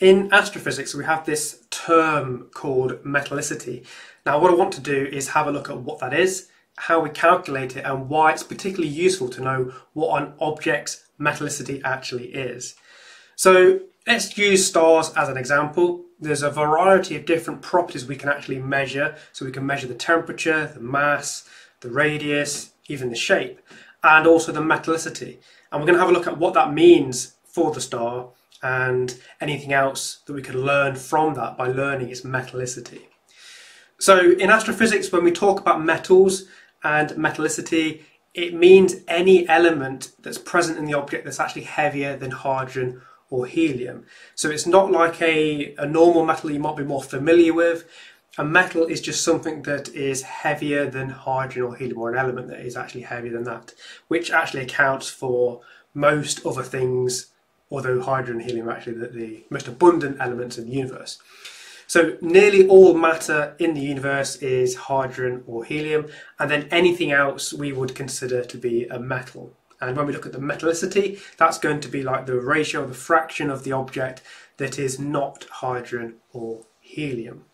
In astrophysics, we have this term called metallicity. Now, what I want to do is have a look at what that is, how we calculate it, and why it's particularly useful to know what an object's metallicity actually is. So, let's use stars as an example. There's a variety of different properties we can actually measure. So, we can measure the temperature, the mass, the radius, even the shape, and also the metallicity. And we're going to have a look at what that means for the star and anything else that we can learn from that by learning its metallicity. So in astrophysics, when we talk about metals and metallicity, it means any element that's present in the object that's actually heavier than hydrogen or helium. So it's not like a, a normal metal you might be more familiar with. A metal is just something that is heavier than hydrogen or helium, or an element that is actually heavier than that, which actually accounts for most other things although hydrogen and helium are actually the, the most abundant elements in the universe. So nearly all matter in the universe is hydrogen or helium, and then anything else we would consider to be a metal. And when we look at the metallicity, that's going to be like the ratio, the fraction of the object that is not hydrogen or helium.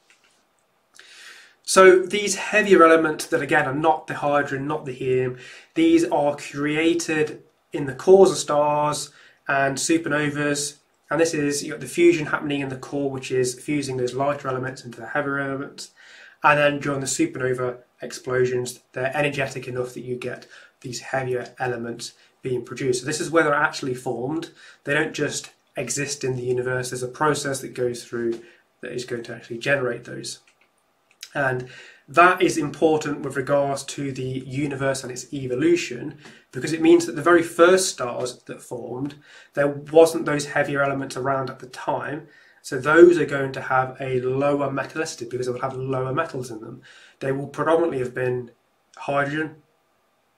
So these heavier elements that again are not the hydrogen, not the helium, these are created in the cores of stars and supernovas. And this is you got the fusion happening in the core, which is fusing those lighter elements into the heavier elements. And then during the supernova explosions, they're energetic enough that you get these heavier elements being produced. So this is where they're actually formed. They don't just exist in the universe. There's a process that goes through that is going to actually generate those. And that is important with regards to the universe and its evolution because it means that the very first stars that formed, there wasn't those heavier elements around at the time. So those are going to have a lower metallicity because they will have lower metals in them. They will predominantly have been hydrogen,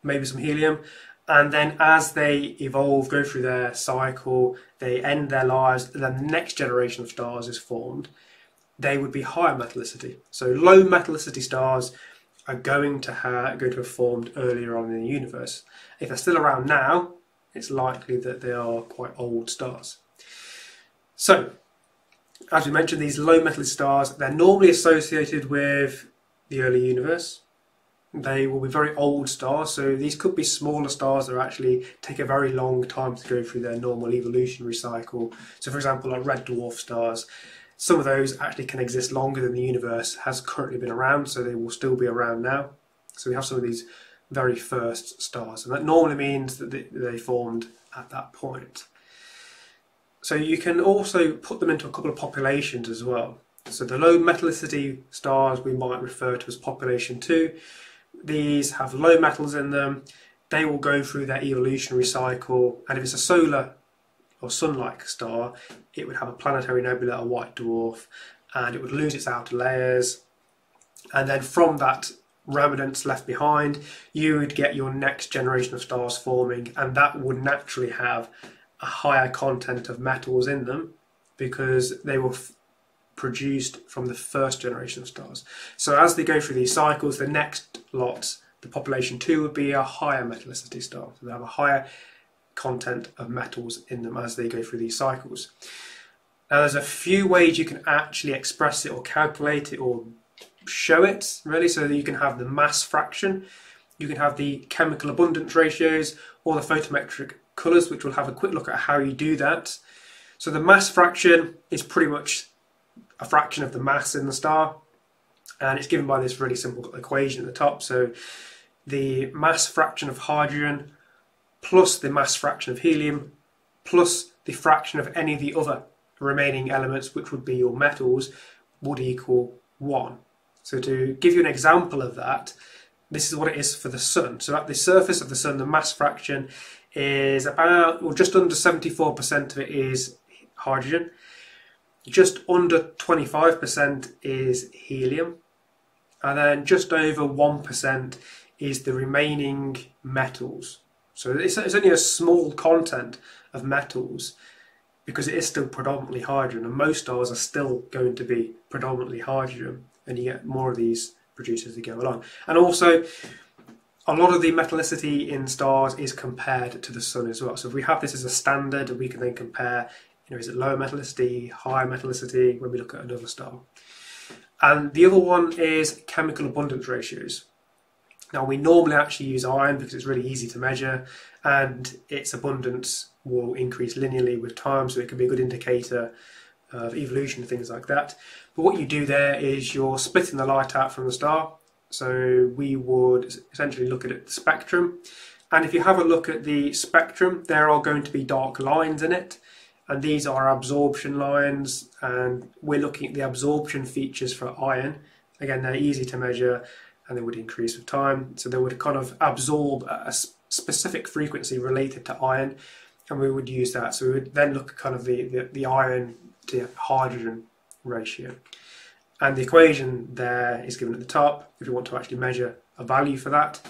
maybe some helium, and then as they evolve, go through their cycle, they end their lives, then the next generation of stars is formed they would be higher metallicity. So low metallicity stars are going to have going to have formed earlier on in the universe. If they're still around now, it's likely that they are quite old stars. So, as we mentioned, these low metallicity stars they're normally associated with the early universe. They will be very old stars, so these could be smaller stars that actually take a very long time to go through their normal evolutionary cycle. So, for example, like red dwarf stars, some of those actually can exist longer than the universe has currently been around, so they will still be around now. So we have some of these very first stars, and that normally means that they formed at that point. So you can also put them into a couple of populations as well. So the low metallicity stars we might refer to as population 2. These have low metals in them. They will go through their evolutionary cycle, and if it's a solar or sun-like star, it would have a planetary nebula, a white dwarf, and it would lose its outer layers. And then from that remnants left behind, you would get your next generation of stars forming, and that would naturally have a higher content of metals in them because they were produced from the first generation of stars. So as they go through these cycles, the next lots, the population two would be a higher metallicity star. So they have a higher content of metals in them as they go through these cycles. Now, there's a few ways you can actually express it or calculate it or show it, really, so that you can have the mass fraction, you can have the chemical abundance ratios, or the photometric colours, which we'll have a quick look at how you do that. So, the mass fraction is pretty much a fraction of the mass in the star, and it's given by this really simple equation at the top. So, the mass fraction of hydrogen plus the mass fraction of helium plus the fraction of any of the other remaining elements, which would be your metals, would equal 1. So to give you an example of that, this is what it is for the Sun. So at the surface of the Sun, the mass fraction is about, or just under 74% of it is hydrogen. Just under 25% is helium. And then just over 1% is the remaining metals. So it's, it's only a small content of metals because it is still predominantly hydrogen, and most stars are still going to be predominantly hydrogen, and you get more of these produced as go along. And also, a lot of the metallicity in stars is compared to the sun as well. So if we have this as a standard, we can then compare You know, is it lower metallicity, higher metallicity when we look at another star? And the other one is chemical abundance ratios. Now we normally actually use iron because it's really easy to measure and its abundance will increase linearly with time so it can be a good indicator of evolution and things like that. But what you do there is you're splitting the light out from the star. So we would essentially look at the spectrum. And if you have a look at the spectrum, there are going to be dark lines in it. And these are absorption lines. And we're looking at the absorption features for iron. Again, they're easy to measure and they would increase with time. So they would kind of absorb a specific frequency related to iron. And we would use that. So we would then look at kind of the, the, the iron to hydrogen ratio. And the equation there is given at the top if you want to actually measure a value for that.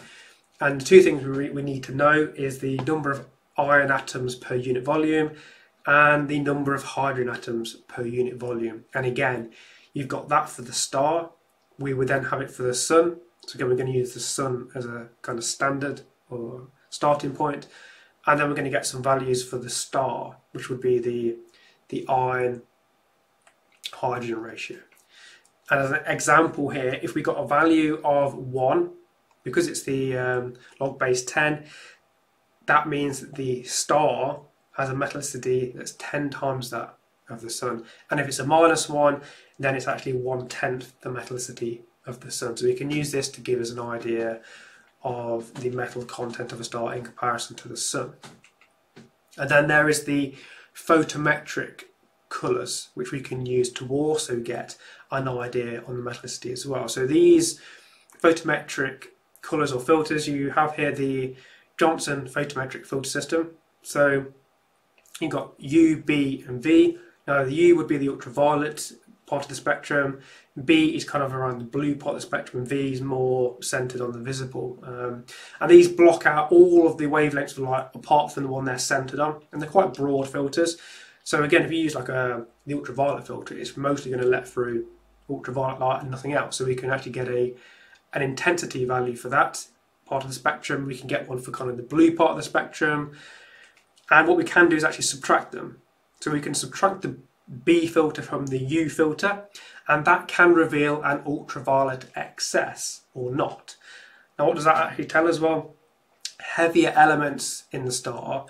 And the two things we, we need to know is the number of iron atoms per unit volume and the number of hydrogen atoms per unit volume. And again, you've got that for the star. We would then have it for the sun. So again, we're going to use the sun as a kind of standard or starting point. And then we're going to get some values for the star, which would be the, the iron hydrogen ratio. And as an example here, if we got a value of 1, because it's the um, log base 10, that means that the star has a metallicity that's 10 times that of the sun. And if it's a minus 1, then it's actually one tenth the metallicity of the sun. So we can use this to give us an idea of the metal content of a star in comparison to the sun. And then there is the photometric colours, which we can use to also get an idea on the metallicity as well. So these photometric colours or filters, you have here the Johnson photometric filter system. So you've got U, B and V. Now the U would be the ultraviolet part of the spectrum. B is kind of around the blue part of the spectrum, V is more centered on the visible. Um, and these block out all of the wavelengths of light apart from the one they're centered on, and they're quite broad filters. So again, if you use like a the ultraviolet filter, it's mostly going to let through ultraviolet light and nothing else. So we can actually get a an intensity value for that part of the spectrum. We can get one for kind of the blue part of the spectrum. And what we can do is actually subtract them. So we can subtract the B filter from the U filter, and that can reveal an ultraviolet excess or not. Now, what does that actually tell us? Well, heavier elements in the star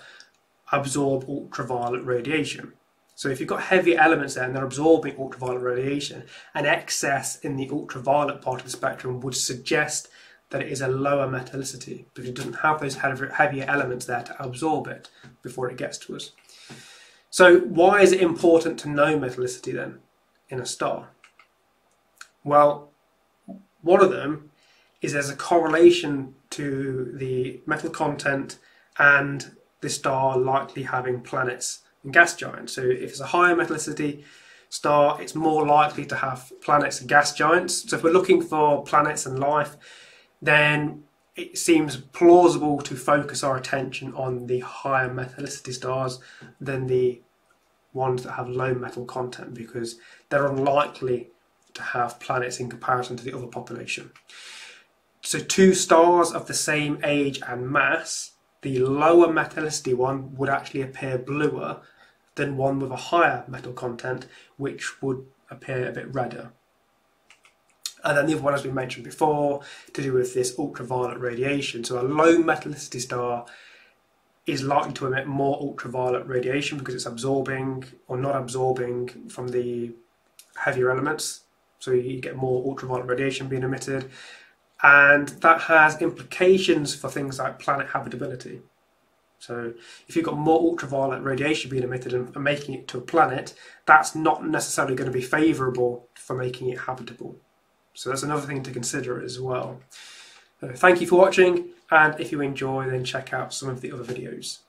absorb ultraviolet radiation. So if you've got heavy elements there and they're absorbing ultraviolet radiation, an excess in the ultraviolet part of the spectrum would suggest that it is a lower metallicity because it doesn't have those heavier elements there to absorb it before it gets to us. So why is it important to know metallicity then in a star? Well, one of them is there's a correlation to the metal content and the star likely having planets and gas giants. So if it's a higher metallicity star, it's more likely to have planets and gas giants. So if we're looking for planets and life, then it seems plausible to focus our attention on the higher metallicity stars than the ones that have low metal content because they're unlikely to have planets in comparison to the other population. So two stars of the same age and mass, the lower metallicity one would actually appear bluer than one with a higher metal content, which would appear a bit redder. And then the other one, as we mentioned before, to do with this ultraviolet radiation. So a low metallicity star is likely to emit more ultraviolet radiation because it's absorbing or not absorbing from the heavier elements. So you get more ultraviolet radiation being emitted. And that has implications for things like planet habitability. So if you've got more ultraviolet radiation being emitted and, making it to a planet, that's not necessarily going to be favourable for making it habitable. So that's another thing to consider as well. So thank you for watching, and if you enjoy, then check out some of the other videos.